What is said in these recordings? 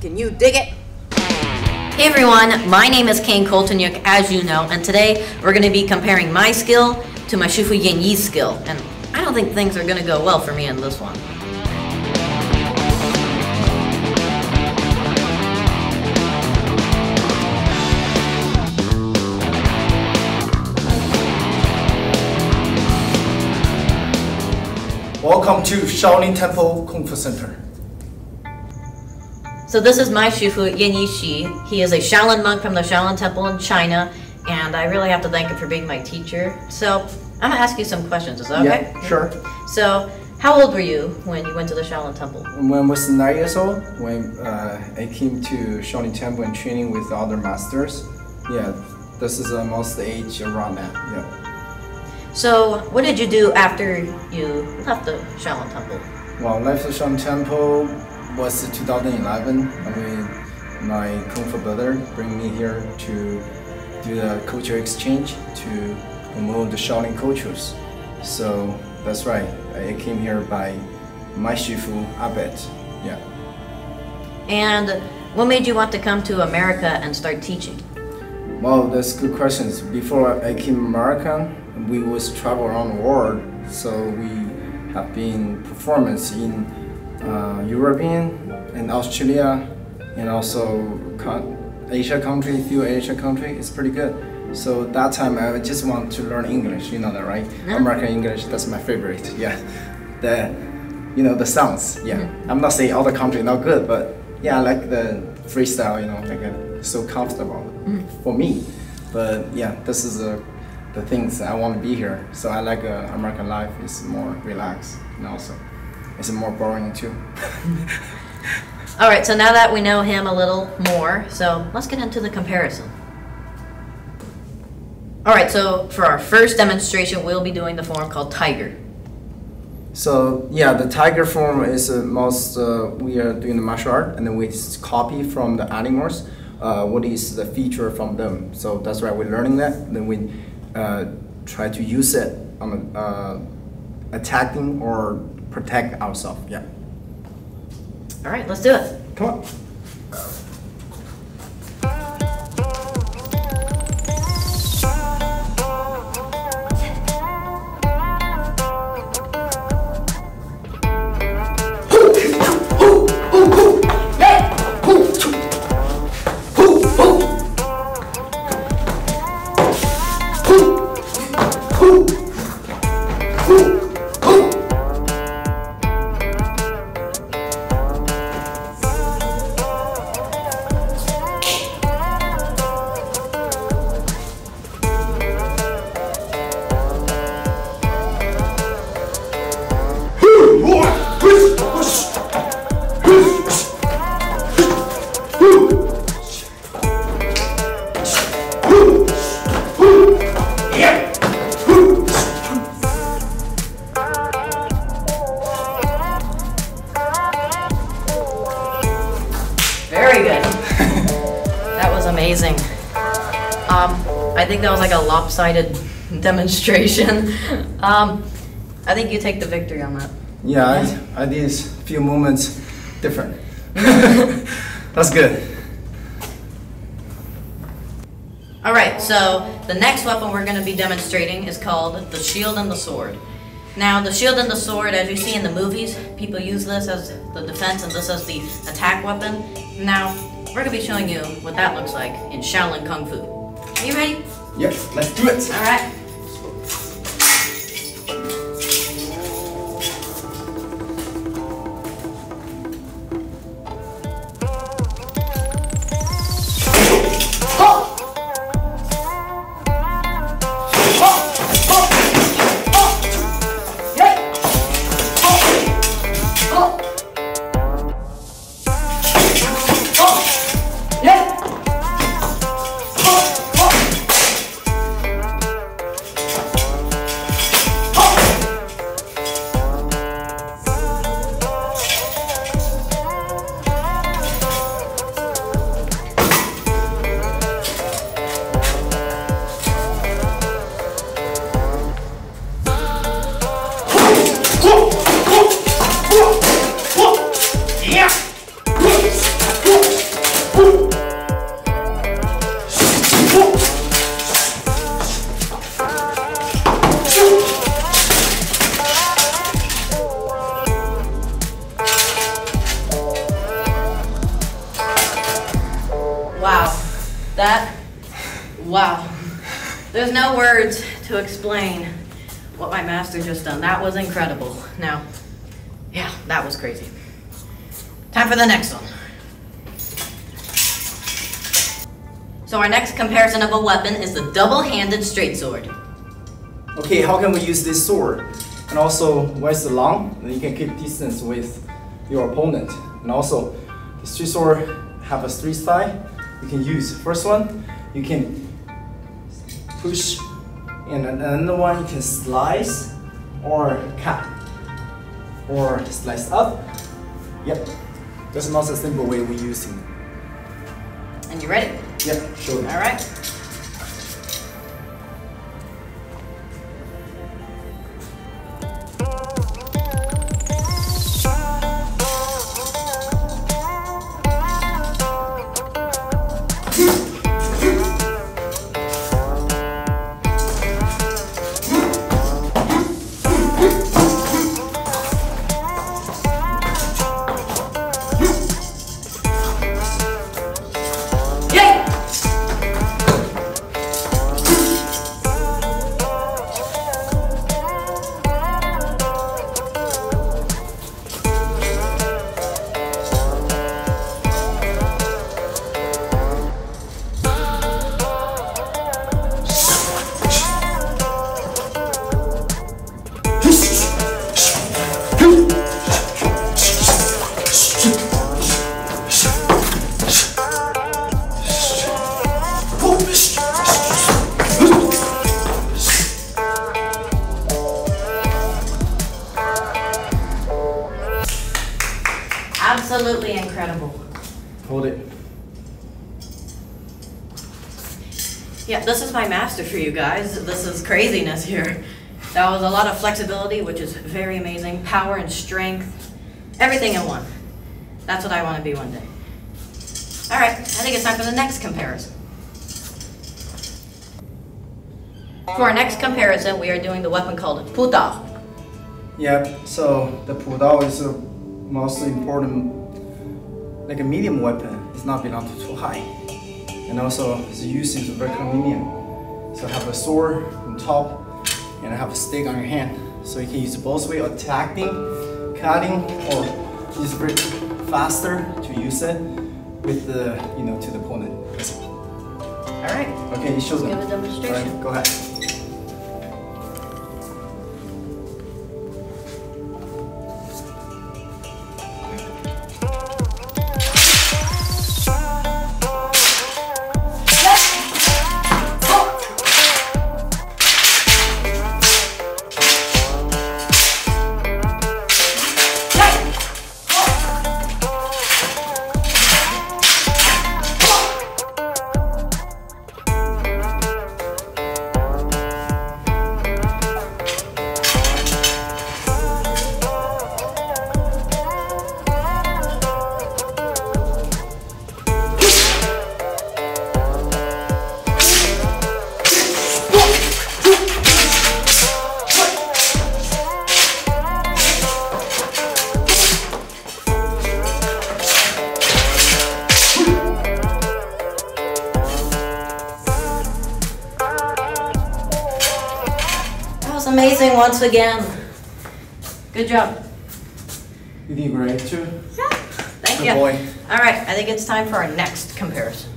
Can you dig it? Hey everyone, my name is Kaine Koltoniuk, as you know, and today we're going to be comparing my skill to my Shifu Yan Yi's skill, and I don't think things are going to go well for me in this one. Welcome to Shaolin Temple Kung Fu Center. So this is my Shifu Yan Yi Shi. He is a Shaolin monk from the Shaolin Temple in China, and I really have to thank him for being my teacher. So I'm gonna ask you some questions. Is that okay? Yeah, sure. So, how old were you when you went to the Shaolin Temple? When I was nine years old, when uh, I came to Shaolin Temple and training with other masters, yeah, this is almost the age around that. Yeah. So, what did you do after you left the Shaolin Temple? Well, left the Shaolin Temple was 2011 when my Kung Fu brother bring me here to do the culture exchange to promote the Shaolin cultures. So that's right. I came here by my Shifu Abed. Yeah. And what made you want to come to America and start teaching? Well, that's good questions. Before I came to America, we was travel around the world, so we have been performance in uh, European and Australia, and also Asia country, few Asia country. It's pretty good. So that time I just want to learn English. You know that, right? Yeah. American English. That's my favorite. Yeah, the you know the sounds. Yeah, Mhm. I'm not saying all the country not good, but yeah, I like the freestyle. You know, like uh, so comfortable for me. But yeah, this is uh, the things I want to be here. So I like uh, American life. It's more relaxed and also it's more boring too. All right, so now that we know him a little more, so let's get into the comparison. All right, so for our first demonstration, we'll be doing the form called Tiger. So yeah, the tiger form is uh, most uh, we are doing the martial art, and then we copy from the animals. Uh, what is the feature from them? So that's why we're learning that. Then we uh, try to use it on uh, attacking or protect ourselves. Yeah. All right, let's do it. Come on. Very lopsided demonstration. Um, I think you take the victory on that. Yeah, I, I did few moments different. That's good. All right, so the next weapon we're going to be demonstrating is called the shield and the sword. Now, the shield and the sword, as you see in the movies, people use this as the defense and this as the attack weapon. Now, we're going to be showing you what that looks like in Shaolin Kung Fu. Are you ready? Yes, let's do it. All right. Explain what my master just done. That was incredible. Now, yeah, that was crazy. Time for the next one. So our next comparison of a weapon is the double-handed straight sword. Okay, how can we use this sword? And also, where's the long? You can keep distance with your opponent. And also, the straight sword have a three side you can use. First one, you can push, and another one you can slice or cut or slice up. Yep, that's not a simple way we using it. And you ready? Yep, sure. All right. Yeah, this is my master for you guys. This is craziness here. That was a lot of flexibility, which is very amazing. Power and strength, everything in one. That's what I want to be one day. All right, I think it's time for the next comparison. For our next comparison, we are doing the weapon called Pudao. Yep, so the Pudao is a most important, like a medium weapon. It's not belong to too high. And also, its use is very convenient. So I have a sword on top and I have a stick on your hand. So you can use both way attacking, cutting, or use very faster to use it with the, you know, to the opponent. All. Right, Okay, you show them. give a demonstration. Go ahead. Amazing once again. Good job. You did great too. Yeah. Thank Good you. boy. All right, I think it's time for our next comparison.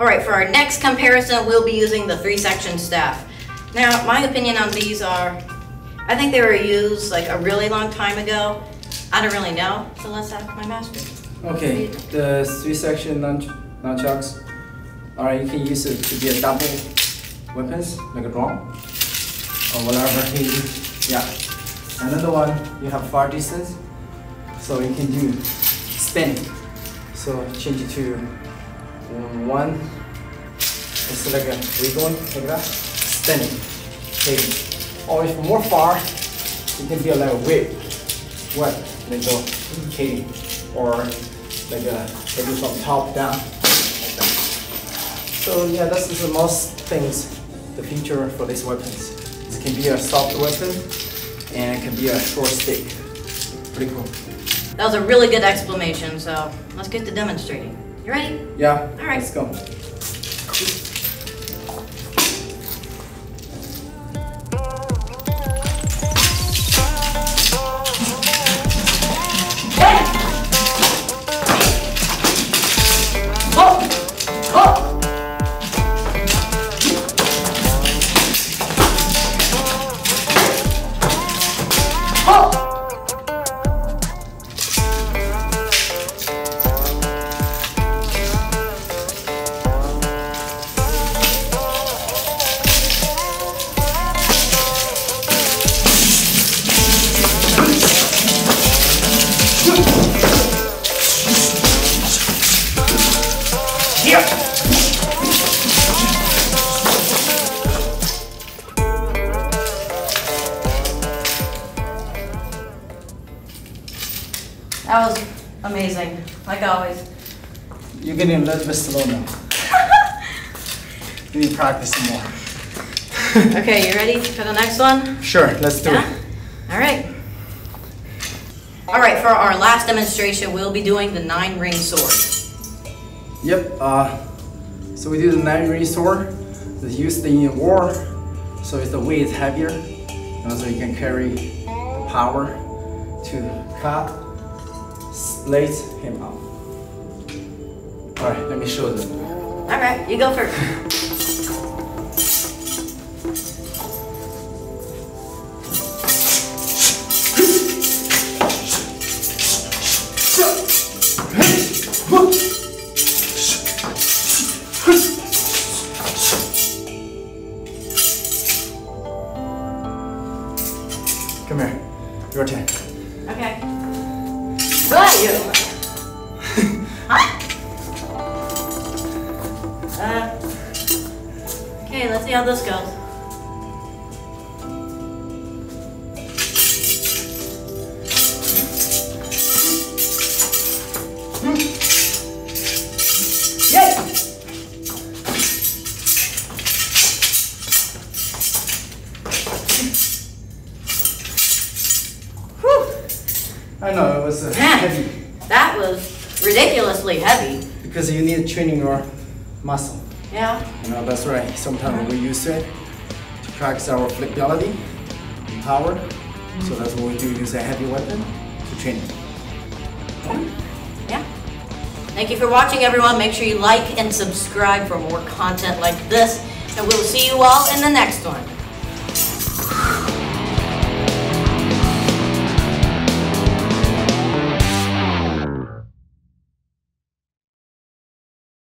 All right, for our next comparison, we'll be using the three-section staff. Now, my opinion on these are, I think they were used like a really long time ago. I don't really know, so let's ask my master. Okay, the three section nunch nunchucks. Alright, you can use it to be a double weapons, like a drum. Or whatever he yeah. Another one you have far distance. So you can do spinning. So change it to one it's like a wiggling like that. Spinning. Okay. Or if more far, you can be like a whip. What? Like a Katie. Or like a maybe from top down. Like that. So yeah, that's the most things, the feature for these weapons. It can be a soft weapon and it can be a short stick. Pretty cool. That was a really good explanation, so let's get to demonstrating. You ready? Yeah. All right. Let's go. That was amazing, like always. You're getting a little bit slow now. you need to practice some more. Okay, you ready for the next one? Sure, let's do Yeah? it. All right. All right, for our last demonstration, we'll be doing the nine ring sword. Yep. Uh, so we do the nine ring sword. It's used in war, so it's the weight is heavier, and also you can carry the power to cut, split him up. All right, let me show them. All right, you go first. Come here. Your turn. I know it was uh, heavy that was ridiculously heavy. because you need to train your muscle. Yeah. You know, that's right. Sometimes we use it to practice our flexibility and power. So that's what we do, use a heavy weapon to train it. Thank you for watching, everyone. Make sure you like and subscribe for more content like this. And we'll see you all in the next one.